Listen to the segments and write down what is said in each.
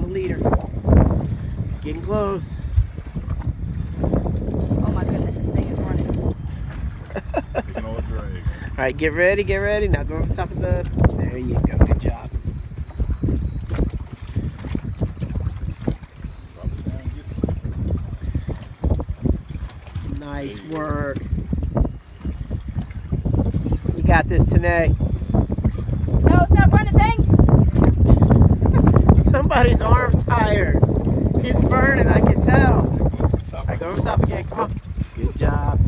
close. Saw the leader. Getting close. Oh my goodness, this thing is running. Taking all the drag. All right, get ready, get ready. Now go over the top of the. There you go. Good job. Drop it down. Just Nice There you go. work. You got this today. No, stop running, thing. Somebody's arm's tired. He's burning, I can tell. All right, go over top again. Come on. Good job.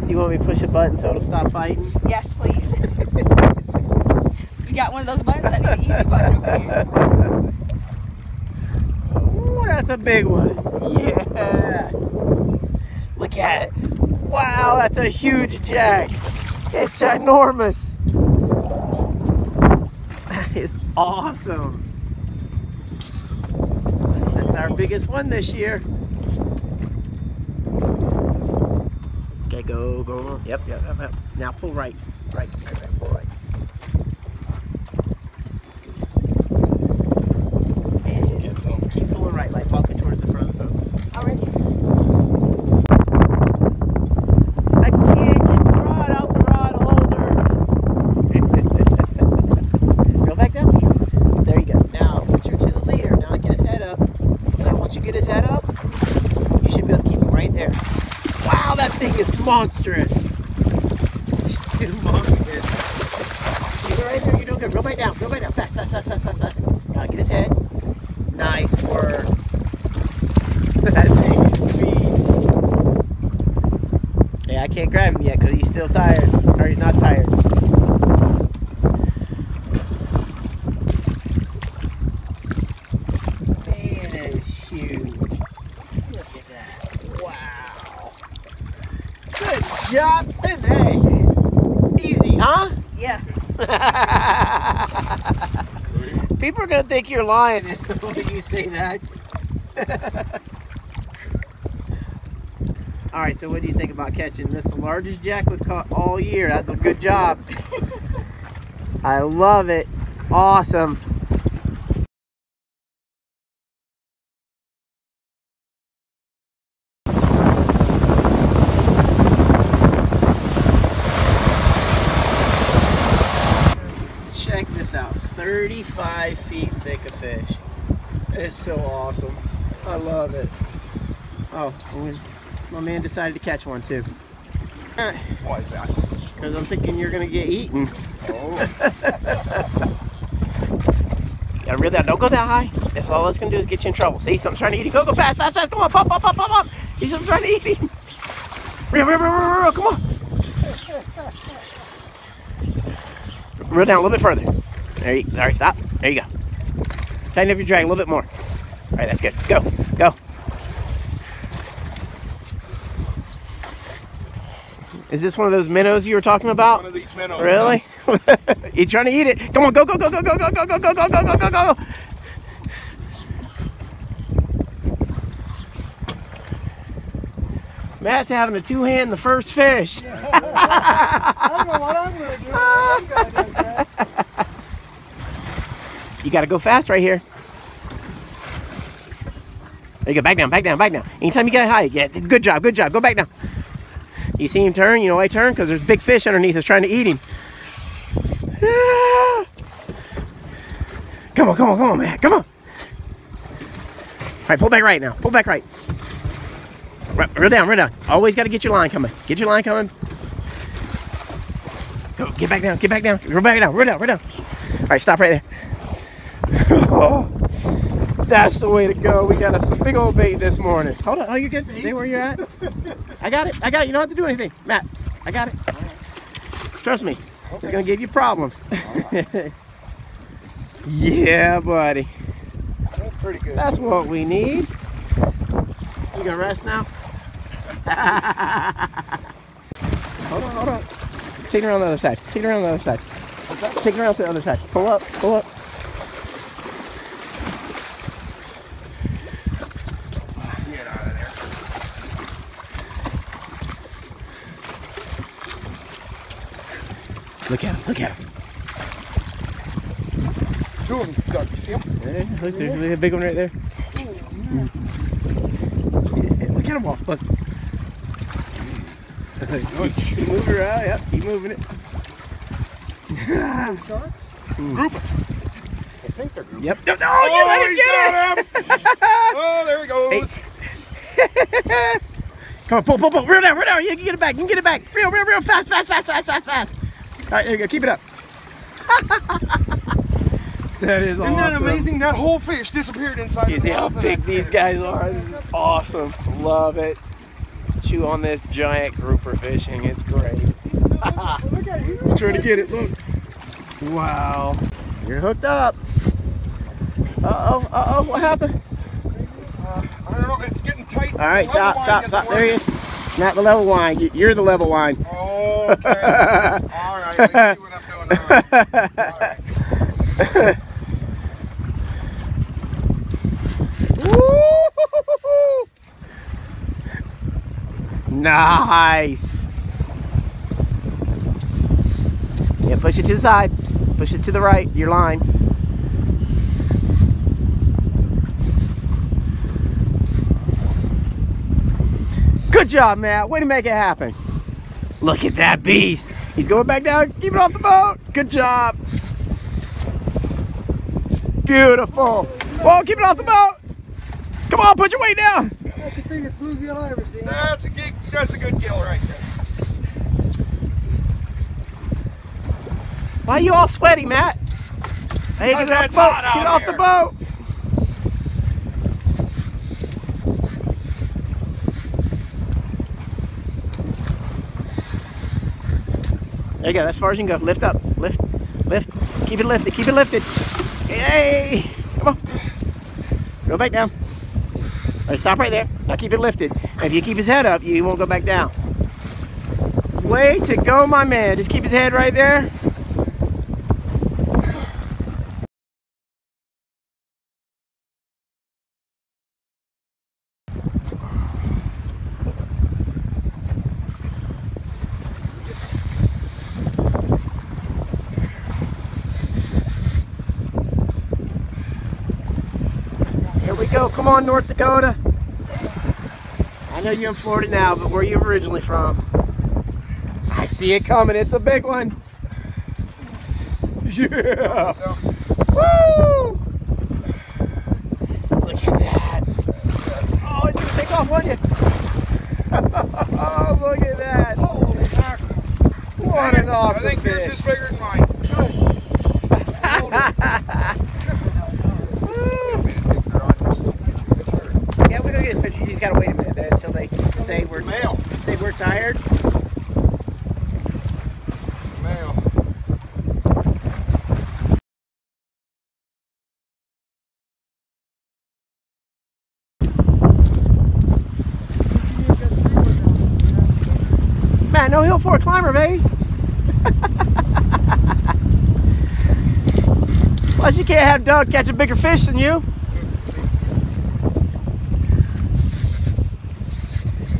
Do you want me to push a button so it'll stop fighting? Yes, please. you got one of those buttons? I need an easy button over here. Ooh, that's a big one. Yeah. Look at it. Wow, that's a huge jack. It's ginormous. Is awesome. That's our biggest one this year. Okay, go, go. Yep, yep, yep, yep. Now pull right. Right, right. And Get some. keep pulling right, like walking towards the front of the boat. Already? I can't get the rod out the rod holder. Go back down. There you go. Now put your to the leader. Now get his head up. And now once you get his head up, you should be able to keep him right there. Wow, that thing is monstrous. Humongous. Keep it right there. You're back down. Go back down. Fast, fast, fast, fast, fast, fast. Now get his head. Nice work. that thing is. Yeah, I can't grab him yet because he's still tired. Or he's not tired. Man, that is huge. Look at that. Wow. Good job today. Easy, huh? Yeah. People are going to think you're lying when you say that. All right, so what do you think about catching this? The largest jack we've caught all year. That's a good job. I love it. Awesome. Check this out 35 feet thick of fish. It's so awesome. I love it. Oh, my man decided to catch one too. Why is that? Because I'm thinking you're going to get eaten. Oh, Gotta reel that. Don't go that high. That's all that's gonna do is get you in trouble. See, something's trying to eat you. Go, go fast, fast, fast. Come on, pop, pop, pop, pop, pop. See, something's trying to eat reel. Come on. Reel down a little bit further. There you. All right, stop. There you go. Tighten up your drag a little bit more. All right, that's good. Go, go. Is this one of those minnows you were talking about? one of these minnows. Really? you trying to eat it? Come on, go, go, go, go, go, go, go, go, go, go, go, go, go, go. Matt's having a two hand the first fish. I don't know what I'm. I'm gonna do. You gotta go fast right here. There you go, back down, back down, back down. Anytime you get high, yeah, good job, good job. Go back down. You see him turn? You know why he turned? Because there's big fish underneath us trying to eat him. Ah! Come on, come on, come on, man. Come on. All right, pull back right now. Pull back right. Right, Reel down, reel down. Always got to get your line coming. Get your line coming. Go, get back down, get back down. Reel back down, reel down, reel down. All right, stop right there. Oh, that's the way to go. We got a big old bait this morning. Hold on. Oh, you're good. Stay where you're at. I got it. I got it. You don't have to do anything. Matt, I got it. Trust me. It's going to give you problems. yeah, buddy. That's pretty good. That's what we need. You gonna rest now? hold on, hold on. Take it around the other side. Take it around the other side. Take it around to the other side. Pull up, pull up. Get out of there. Look at him, look at him. Two of them, Doug. You see them? Yeah, look, there's there's a big one right there. Oh, yeah, look at him walk, look. keep moving around, yep, keep moving it. Sharks? Group 'em. I think they're grouping. Yep. Oh, oh you let him oh, get it! him! oh, there he goes. Come on, pull, pull, pull. Reel down, reel down. You can get it back. You can get it back. Reel, reel, reel. Fast, fast, fast, fast, fast, fast. All right, there you go. Keep it up. that is awesome. Isn't that amazing? That whole fish disappeared inside You see how big these guys are? This is awesome. Love it. Chew on this giant grouper fishing. It's great. Look at it. He's Trying to get it. Look. Wow. You're hooked up. Uh oh. Uh oh. What happened? Uh, I don't know. It's getting tight. All right. Stop. Stop. Stop. There you. work. Not the level line. You- You're the level line. Okay. All right. Let's see what I'm doing now. All right. Nice. Yeah, push it to the side. Push it to the right, your line. Good job, Matt. Way to make it happen. Look at that beast. He's going back down. Keep it off the boat. Good job. Beautiful. Whoa, keep it off the boat. Come on, put your weight down. That's the biggest bluegill I ever seen. That's a gig. That's a good gill right there. Why are you all sweaty, Matt? Hey, get off the boat. Get off here. the boat. There you go. As far as you can go. Lift up. Lift. Lift. Keep it lifted. Keep it lifted. Hey! Come on. Go back down. All right, stop right there. Now keep it lifted. If you keep his head up, you won't go back down. Way to go, my man. Just keep his head right there. Go. Come on, North Dakota. I know you're in Florida now, but where you originally from? I see it coming. It's a big one. Yeah. Woo! Look at that. Oh, it's gonna take off, won't you? oh, look at that. Holy mackerel. What an awesome I think fish. this is bigger than mine. Yeah, we go get his picture. You just gotta wait a minute there until they say we're male. say Male. No hill for a climber, baby. Plus, you can't have Doug catch a bigger fish than you.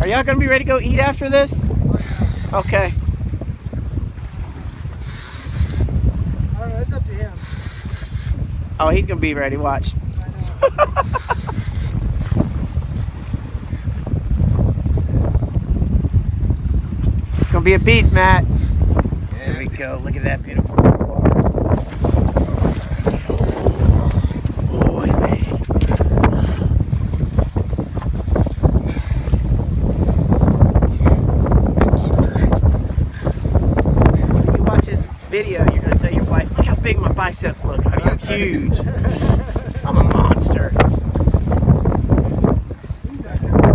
Are y'all gonna be ready to go eat after this? Okay. I don't know. It's up to him. Oh, he's gonna be ready. Watch. I know. It's gonna be a beast, Matt. There we go. Look at that beautiful. Oh, he's big. When you watch this video, you're gonna tell your wife, "Look how big my biceps look. I'm huge. I'm a monster." He's not coming. I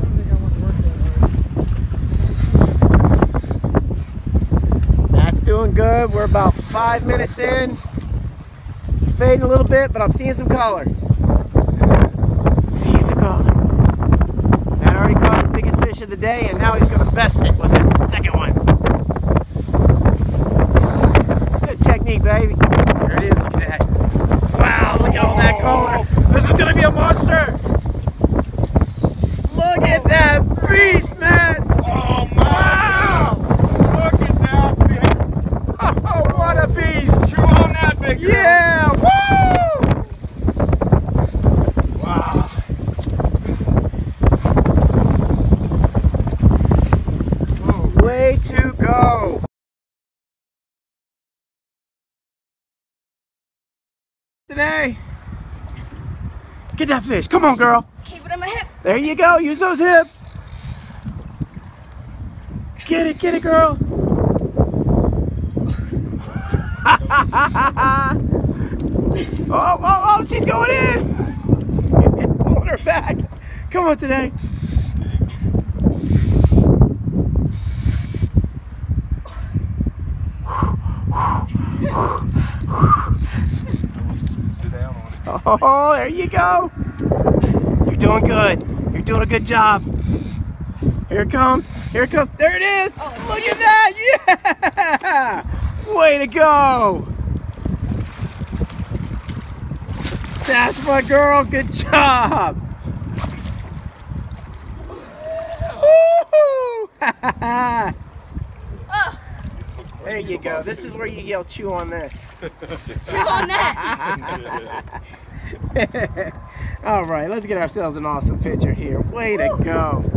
don't think I want to work that hard. That's doing good. We're about five minutes in. Fading a little bit, but I'm seeing some color. Seeing some today, and now he's gonna best it with that second one. Good technique, baby. There it is. Look at that. Wow! Look at all that color. This is gonna be a monster. Look at that beast, man! Oh Wow! Look at that fish. Oh, what a beast! Chew on that big girl. Yeah! Woo! Wow. Way to go! Today. Get that fish. Come on, girl. Keep it in my hip. There you go. Use those hips. Get it, get it, girl. oh, oh, oh, she's going in. Pulling her back. Come on today. Sit down on it. Oh, there you go. You're doing good. You're doing a good job. Here it comes. Here it comes. There it is. Oh, Look at that. Yeah. Way to go. That's my girl. Good job. Woo-hoo. There you go. This is where you yell chew on this. chew on that. All right, let's get ourselves an awesome picture here. Way to go.